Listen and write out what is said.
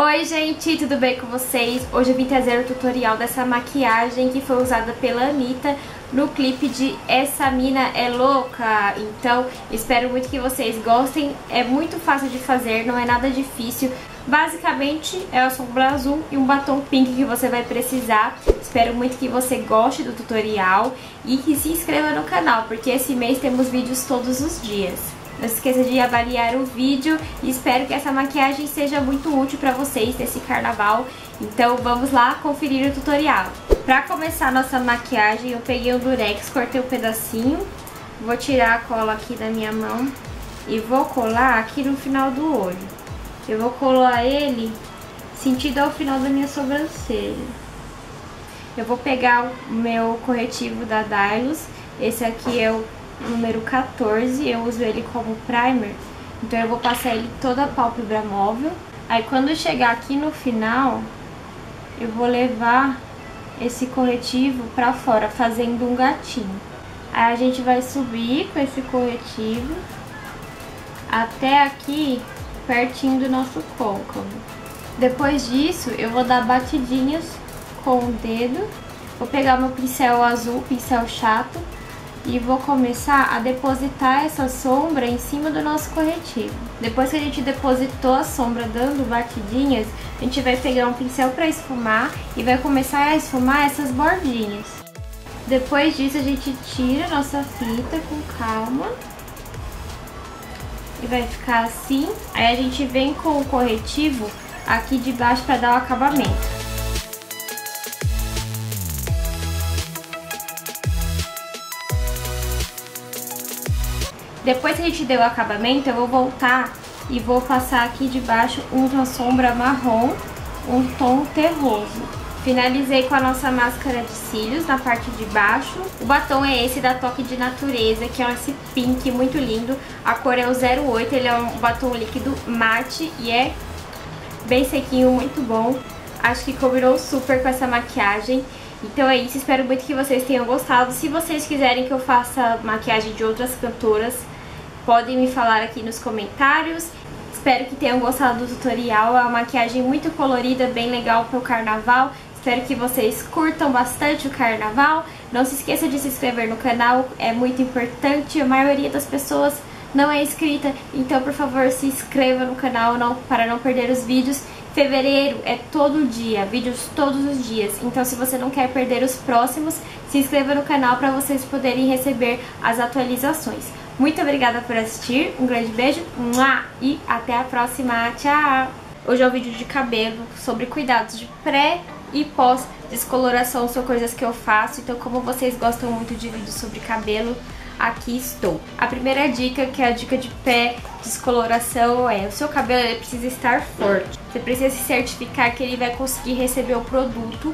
Oi gente, tudo bem com vocês? Hoje eu vim trazer o tutorial dessa maquiagem que foi usada pela Anitta no clipe de Essa Mina é Louca. Então, espero muito que vocês gostem. É muito fácil de fazer, não é nada difícil. Basicamente, é a sombra azul e um batom pink que você vai precisar. Espero muito que você goste do tutorial e que se inscreva no canal, porque esse mês temos vídeos todos os dias. Não se esqueça de avaliar o vídeo e espero que essa maquiagem seja muito útil para vocês nesse carnaval. Então vamos lá conferir o tutorial. Para começar nossa maquiagem, eu peguei o durex, cortei um pedacinho, vou tirar a cola aqui da minha mão e vou colar aqui no final do olho. Eu vou colar ele sentido ao final da minha sobrancelha. Eu vou pegar o meu corretivo da Dylos, esse aqui é o número 14, eu uso ele como primer, então eu vou passar ele toda a pálpebra móvel. Aí quando chegar aqui no final, eu vou levar esse corretivo pra fora, fazendo um gatinho. Aí a gente vai subir com esse corretivo até aqui, pertinho do nosso côncavo. Depois disso, eu vou dar batidinhas com o dedo. Vou pegar meu pincel azul, pincel chato, e vou começar a depositar essa sombra em cima do nosso corretivo. Depois que a gente depositou a sombra dando batidinhas, a gente vai pegar um pincel para esfumar e vai começar a esfumar essas bordinhas. Depois disso a gente tira a nossa fita com calma e vai ficar assim. Aí a gente vem com o corretivo aqui de baixo para dar o acabamento. Depois que a gente deu o acabamento, eu vou voltar e vou passar aqui de baixo uma sombra marrom, um tom terroso. Finalizei com a nossa máscara de cílios na parte de baixo. O batom é esse da Toque de Natureza, que é esse pink muito lindo. A cor é o 08, ele é um batom líquido mate e é bem sequinho, muito bom. Acho que combinou super com essa maquiagem. Então é isso, espero muito que vocês tenham gostado. Se vocês quiserem que eu faça maquiagem de outras cantoras, podem me falar aqui nos comentários. Espero que tenham gostado do tutorial, é uma maquiagem muito colorida, bem legal para o carnaval. Espero que vocês curtam bastante o carnaval. Não se esqueça de se inscrever no canal, é muito importante. A maioria das pessoas não é inscrita, então por favor se inscreva no canal não, para não perder os vídeos. Fevereiro é todo dia, vídeos todos os dias. Então se você não quer perder os próximos, se inscreva no canal para vocês poderem receber as atualizações. Muito obrigada por assistir, um grande beijo e até a próxima. Tchau! Hoje é um vídeo de cabelo sobre cuidados de pré e pós descoloração, são coisas que eu faço, então como vocês gostam muito de vídeos sobre cabelo, aqui estou. A primeira dica, que é a dica de pé descoloração, é o seu cabelo precisa estar forte. Você precisa se certificar que ele vai conseguir receber o produto